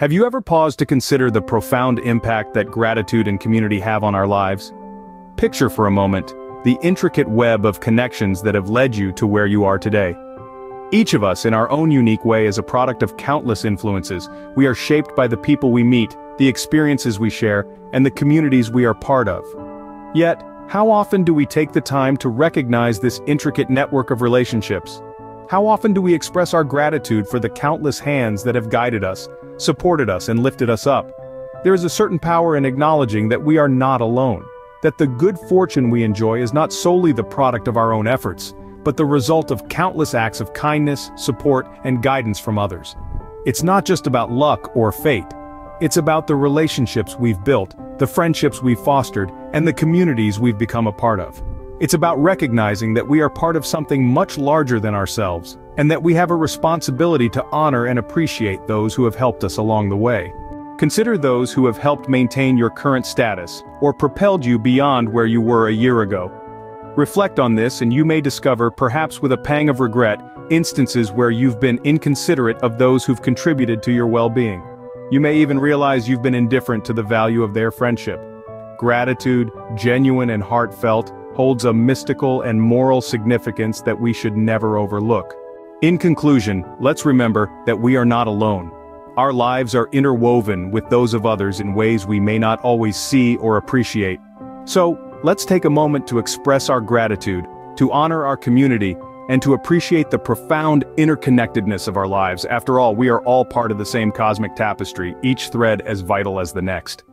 Have you ever paused to consider the profound impact that gratitude and community have on our lives? Picture for a moment, the intricate web of connections that have led you to where you are today. Each of us in our own unique way is a product of countless influences, we are shaped by the people we meet, the experiences we share, and the communities we are part of. Yet, how often do we take the time to recognize this intricate network of relationships? How often do we express our gratitude for the countless hands that have guided us, supported us and lifted us up. There is a certain power in acknowledging that we are not alone, that the good fortune we enjoy is not solely the product of our own efforts, but the result of countless acts of kindness, support, and guidance from others. It's not just about luck or fate. It's about the relationships we've built, the friendships we've fostered, and the communities we've become a part of. It's about recognizing that we are part of something much larger than ourselves, and that we have a responsibility to honor and appreciate those who have helped us along the way. Consider those who have helped maintain your current status, or propelled you beyond where you were a year ago. Reflect on this and you may discover, perhaps with a pang of regret, instances where you've been inconsiderate of those who've contributed to your well-being. You may even realize you've been indifferent to the value of their friendship. Gratitude, genuine and heartfelt, holds a mystical and moral significance that we should never overlook. In conclusion, let's remember that we are not alone. Our lives are interwoven with those of others in ways we may not always see or appreciate. So, let's take a moment to express our gratitude, to honor our community, and to appreciate the profound interconnectedness of our lives. After all, we are all part of the same cosmic tapestry, each thread as vital as the next.